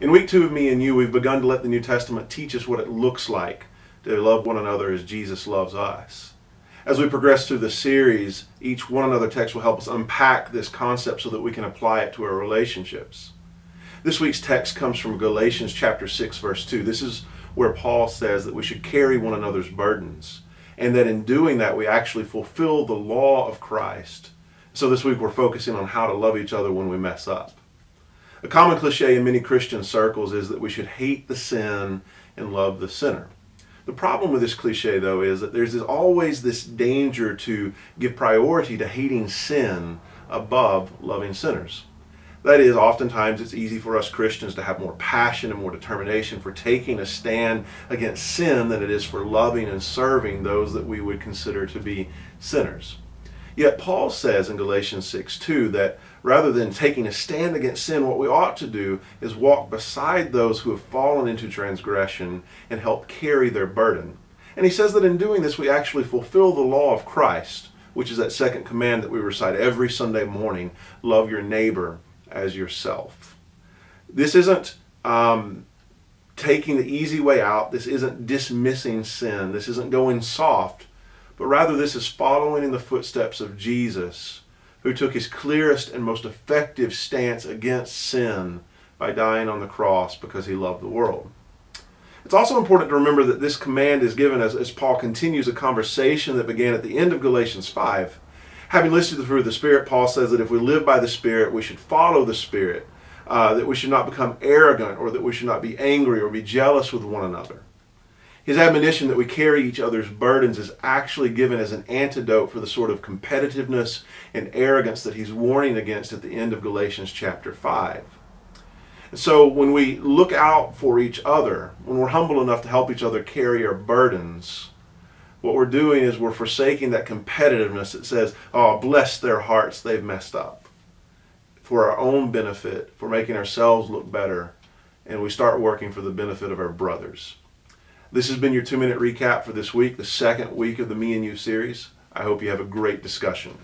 In week two of Me and You, we've begun to let the New Testament teach us what it looks like to love one another as Jesus loves us. As we progress through the series, each one another text will help us unpack this concept so that we can apply it to our relationships. This week's text comes from Galatians chapter 6 verse 2. This is where Paul says that we should carry one another's burdens and that in doing that we actually fulfill the law of Christ. So this week we're focusing on how to love each other when we mess up. A common cliche in many Christian circles is that we should hate the sin and love the sinner. The problem with this cliche, though, is that there's always this danger to give priority to hating sin above loving sinners. That is, oftentimes it's easy for us Christians to have more passion and more determination for taking a stand against sin than it is for loving and serving those that we would consider to be sinners. Yet Paul says in Galatians 6 2 that rather than taking a stand against sin, what we ought to do is walk beside those who have fallen into transgression and help carry their burden. And he says that in doing this, we actually fulfill the law of Christ, which is that second command that we recite every Sunday morning love your neighbor as yourself. This isn't um, taking the easy way out, this isn't dismissing sin, this isn't going soft but rather this is following in the footsteps of Jesus, who took his clearest and most effective stance against sin by dying on the cross because he loved the world. It's also important to remember that this command is given as, as Paul continues a conversation that began at the end of Galatians 5. Having listed the fruit of the Spirit, Paul says that if we live by the Spirit, we should follow the Spirit, uh, that we should not become arrogant, or that we should not be angry or be jealous with one another. His admonition that we carry each other's burdens is actually given as an antidote for the sort of competitiveness and arrogance that he's warning against at the end of Galatians chapter 5. And so when we look out for each other, when we're humble enough to help each other carry our burdens, what we're doing is we're forsaking that competitiveness that says, oh, bless their hearts, they've messed up. For our own benefit, for making ourselves look better, and we start working for the benefit of our brothers. This has been your two minute recap for this week, the second week of the Me and You series. I hope you have a great discussion.